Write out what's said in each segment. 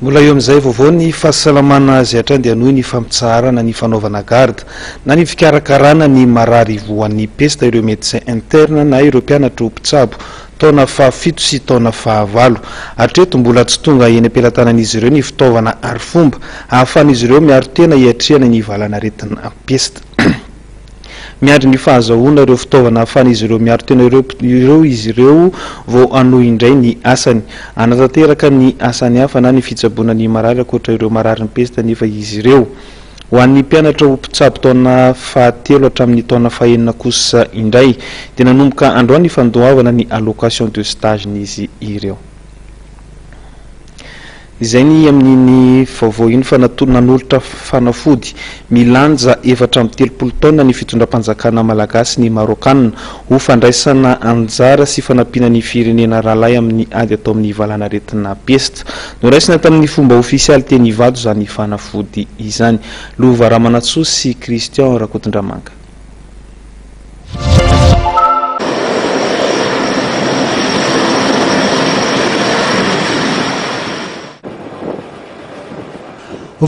Mbola eo amin'izay vaovao ny fahasalamana azy hatrany dia noho ny fampitsaharana ny fanaovana garde na ny fikarakarana ny marary voan'ny pesta ireo médecins internes na ireo mpianatro mpitsabo taona fahafito sy taona fahavalo. Hatreto mbola tsy tonga eny am-pelatanan'izy ireo ny fitaovana ary fomba ahafahan'izy ireo miaro tena hiatrehana ny valanaretina pesta. Miandry ny fahazahoana ireo fitaovana ahafahan'izy ireo miaro tena ireo izy ireo vao hanohy indray ny asany. Hanatanteraka ny asany hafa na ny fitsaboana ny marary ankoatra ireo mararin'ny pesta anefa izy ireo. Ho an'ny mpianatra ho mpitsabo taona fahatelo hatramin'ny taona fahenina kosa indray dia nanomboka androany ny fandoavana ny allocation de stage-n'izy ireo. Izay ny amin'iny vaovao iny fa nanolotra fanafody milanja efatra amby telopolo taona ny fitondram-panjakana malagasy ny Marôkana ho fandraisana anjara sy fanampiana ny firenena rahalahy amin'ny ady atao amin'ny valanaretina pesta. Noraisina tamin'ny fomba ofisialy teny Ivato izany fanafody izany. Lova Ramanantsoa sy Christian Rakotondramanga.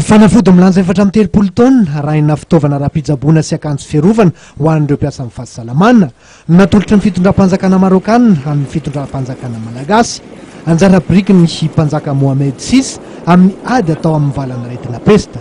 Fanafody milanja efatra amin'ny telopolo taona arahina fitaovana ara-pitsaboana sy akanjo fiarovana ho an'ireo mpiasan'ny fahasalamana. Natolotry ny fitondram-panjakana Marôkana amin'ny fitondram-panjakana Malagasy. Anjara biriky ny mpanjaka Mohamed VI amin'ny ady atao amin'ny valan'aretina pesta.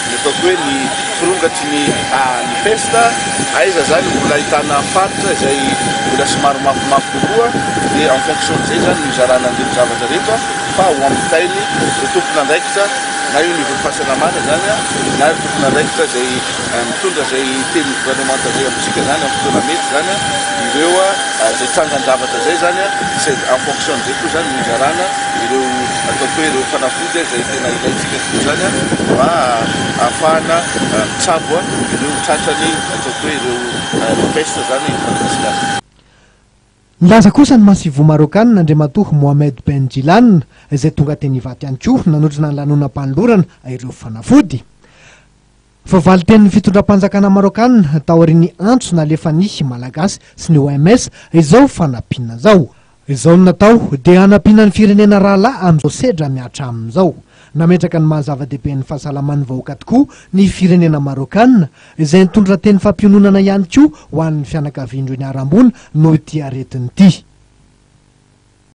Ny ataoko hoe ny firongatry ny ny peste, aiza zany no mbola ahitana faritra izay mbola somary mafimafy kokoa dia en fonction an'izay zany no hizarana an'ireny zavatra rehetra fa ho ampitainy ireo tompon'andraikitra na io niveau fahasalamana zany an, na ireo tompon'andraikitra izay mitondra izay teny gouvernemanta izay amintsika zany amin'ny fotoana mety zany an, ireo izay trangan-javatra izay zany an, c'est en fonction an'izay koa zany no hizarana ireo ataoko hoe ireo fanafody izay tena ilaintsika. Mieritreritra izany aho mba ahafahana mitsabo ireo tratrany ataoko hoe ireo peste izany eto Madagasikara. Nilaza kosa ny Masivoho Marôkana Andriamatoa Mohamed Ben Djilan, izay tonga teny Ivato ihany koa nanotrona ny lanonam-panolorana ireo fanafody. Vao valin-tenin'ny fitondram-panjakana Marôkana taorian'ny antso nalefan'ny Malagasy sy ny OMS izao fanampiana izao. Izao no natao dia hanampiana ny firenena rahalahy amin'izao sedra mihatra aminy izao. Nametraka ny maha zava-dehibe ny fahasalaman'ny vahoaka tokoa ny firenena Marôkana izay nitondra teny fampiononana ihany koa ho an'ny fianakavian'ireo niharam-boina noho ity aretina ity.